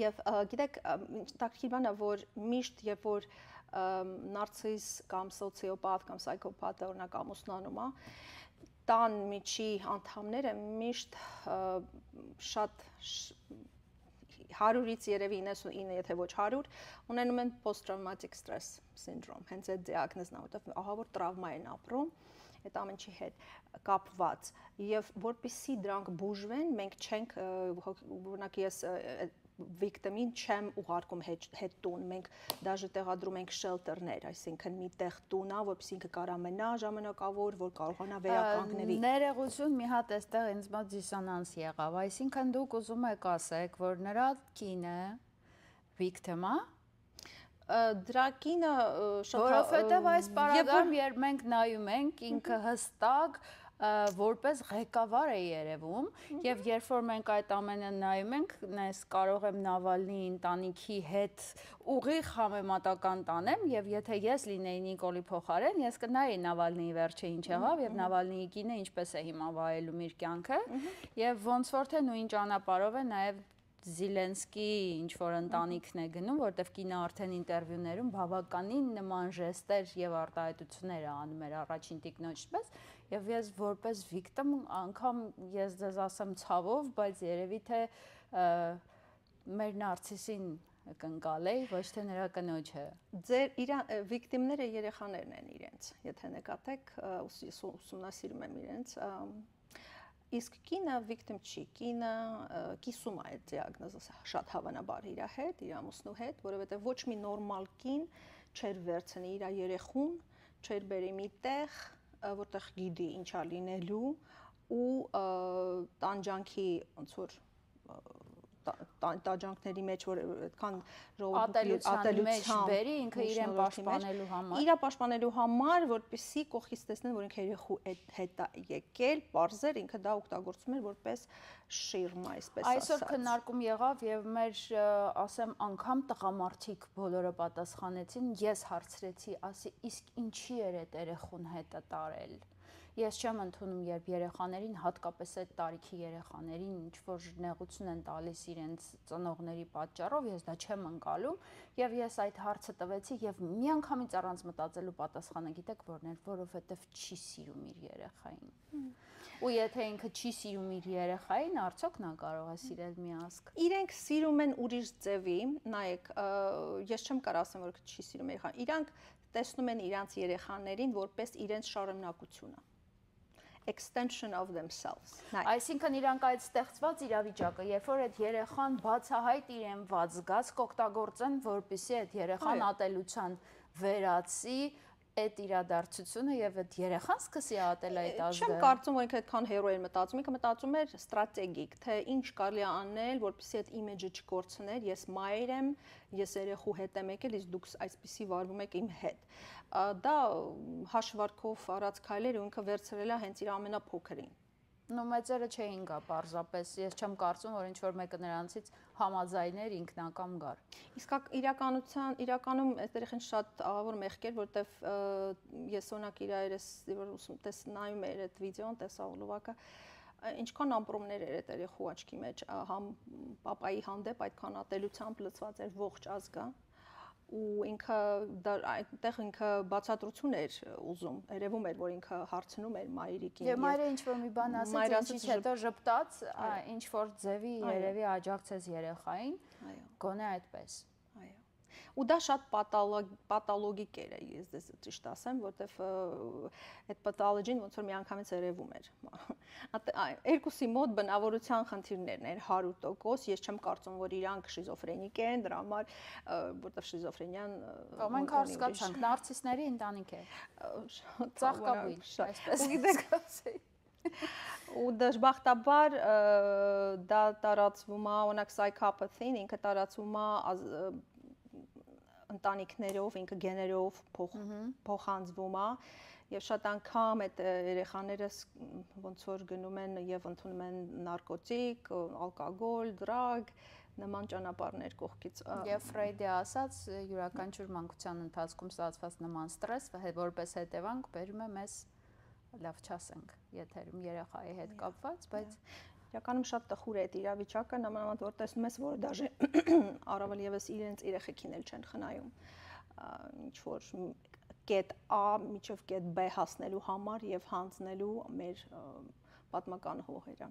Եվ գիտեք, տակտիկի բանը որ միշտ երբ որ նարցիս կամ սոցիոպաթ կամ սայքոպաթը օրինակ ամուսնանում է, տան միջի անդամները միշտ շատ 100-ից երևի 99, եթե ոչ 100, ունենում են post-traumatic stress syndrome։ Հենց այդ դիագնոզն է, որովհետև ահա որ տրավմա են ապրում այդ ամենի հետ կապված եւ որpիսի դրանք բուժվեն մենք չենք օրինակ ես victim-ին չեմ ուղարկում հետ, հետ տուն։ Մենք դաժե տեղադրում ենք shelter-ներ, այսինքն մի տեղ տուն է, որպեսզի ինքը կարա մնա ժամանակավոր, որ կարողանա վերականգնվի։ Ներողություն, մի հատ էստեղ ինձ մոտ դիսոնանս եղավ, այսինքն դուք ուզում եք ասեք, որ նրա կինը victim-ա, դրա կինը շատ որովհետև այս պարագայում երբ մենք նայում ենք ինքը հստակ որպես ղեկավար է երևում եւ երբ որ մենք այդ ամենը նայում ենք, նես կարող եմ Նավալնի ընտանիքի հետ ուղիղ համեմատական տանեմ եւ եթե ես լինեի Նիկոլի փոխարեն, ես կնայի Նավալնիի վերջը ինչ եղավ եւ Նավալնիի կինը ինչպես է հիմա վայելում իր կյանքը եւ ոնց որ թե նույն ճանապարհով է նաեւ Զիլենսկի ինչ որ ընտանիքն է գնում, որտեվ կինը արդեն ինտերվյուներում բավականին նման ժեստեր եւ արտահայտություններ է անում մեր առաջին տիկնոջպես, եւ ես որպես victim անգամ ես ձեզ ասեմ ցավով, բայց երևի թե մեր նարցիսին կընկալեի, ոչ թե նրա կնոջը։ Ձեր իր վիկտիմները երեխաներն են իրենց, եթե նկատեք, ուսումնասիրում եմ իրենց, Իսկ կինը victim չի, կինը կիսում է այդ դիագնոզը շատ հավանաբար իր հետ, իր ամուսնու հետ, որովհետև ոչ մի նորմալ կին չէր վերցնի իր երեխուն, չէր բերի մի տեղ, որտեղ գիտի ինչա լինելու ու տանջանքի ոնց որ տաջանքների մեջ որ այդքան ատելության մեջ բերի ինքը իրեն պաշտպանելու համար իրա պաշտպանելու համար որպեսի կողքից տեսնեն որ ինքը երեխու հետ է եկել բարձր ինքը դա օգտագործում էր որպես շիրմ այսպես ասած այսօր քննարկում եղավ եւ մեր ասեմ անգամ տղամարդիկ բոլորը պատասխանեցին ես հարցրեցի ասի իսկ ինչի էր այդ երեխուն հետը տարել Ես չեմ ընդունում, երբ երեխաներին, հատկապես այդ տարիքի երեխաներին ինչ որ նեղություն են տալիս իրենց ծնողների պատճառով, ես դա չեմ ընկալում եւ ես այդ հարցը տվեցի եւ միանգամից առանց մտածելու պատասխանը գիտեք որն էր, որովհետեւ չի սիրում իր երեխային։ Ու եթե ինքը չի սիրում իր երեխային, արդյոք նա կարող է սիրել մի ազգ։ Իրենք սիրում են ուրիշ ձևի, նայեք, ես չեմ կարող ասեմ, որ չի սիրում երեխան։ Իրանք տեսնում են իրանց երեխաներին որպես իրենց շարունակությունը extension of themselves։ Այսինքն իրանք այդ ստեղծված իրավիճակը, երբ որ այդ երեխան բացահայտ իրեն ված զգաց կօգտագործեն, որպիսի այդ երեխան ատելության վերացի, այդ իրադարձությունը եւ այդ երեխան սկսի ատել այդ ազգը։ Չեմ կարծում, որ ինքը այդքան հերո էր մտածում, ինքը մտածում էր ստրատեգիկ, թե ինչ կարելի է անել, որպեսզի այդ իմիջը չկորցներ, ես մայր եմ, ես երեխու հետ եմ եկել, իսկ դուք այսպեսի վարվում եք իմ հետ։ Դա հաշվարկով առած քայլեր ու ինքը վերցրել է հենց իր ամենափոքրին նո մեծերը չէին գա պարզապես. ես չեմ կարծում որ ինչ որ մեկը նրանցից համաձայներ ինքնակամ գար իսկ իրականության իրականում այդտեղ են շատ ահավոր մեղքեր որտեվ ես օրինակ իր երես որ ուսում տես նայում էր այդ վիդեոն տեսա ուլովակը ինչքան ամպրոմներ էր այդ երեխու աչքի մեջ համ papayi հանդեպ այդքան ատելությամբ լցված էր ողջ ազգը ու ինքը այդտեղ ինքը բացատրություն էր ուզում երևում էր որ ինքը հարցնում էր մայրիկին եւ մայրը ինչ որ մի բան ասեց ինչի հետո ժպտաց ինչ որ ձևի երևի աջակցեց երեխային գոնե այդպես ու դա շատ պաթոլոգիկ էր ես դες ճիշտ ասեմ որտեվ այդ պաթոլոգին ոնց որ միանգամից երևում էր երկուսի մոտ բնավորության խնդիրներն էր 100% ես չեմ կարծում որ իրանք շիզոֆրենիկ են դրա համար որտեվ շիզոֆրենիան մենք հասկացանք նարցիսների ընտանիք է ծաղկաբույլ այսպես ու գիտեք ու դժբախտաբար դա տարածվում է օրինակ psychopathy-ն ինքը տարածվում է ընտանիքներով, ինքը գեներով փոխ փոխանցվում է եւ շատ անգամ այդ երեխաները ոնց որ գնում են եւ ընդունում են նարկոտիկ, ալկոգոլ, դրագ, նման ճանապարհներ կողքից եւ Ֆրեյդի ասած յուրաքանչյուր մանկության ընթացքում ստացված նման ստրես որպես հետևանք բերում է մեզ լավ չասենք եթերում երեխայի հետ կապված, բայց Իրականում շատ տխուր է այդ իրավիճակը, նամանավանդ որ տեսնում ես, որ դաժե առավել եւս իրենց երեխեքին էլ չեն խնայում ինչ որ կետ A միջև կետ B հասնելու համար եւ հանձնելու մեր պատմական հողերը։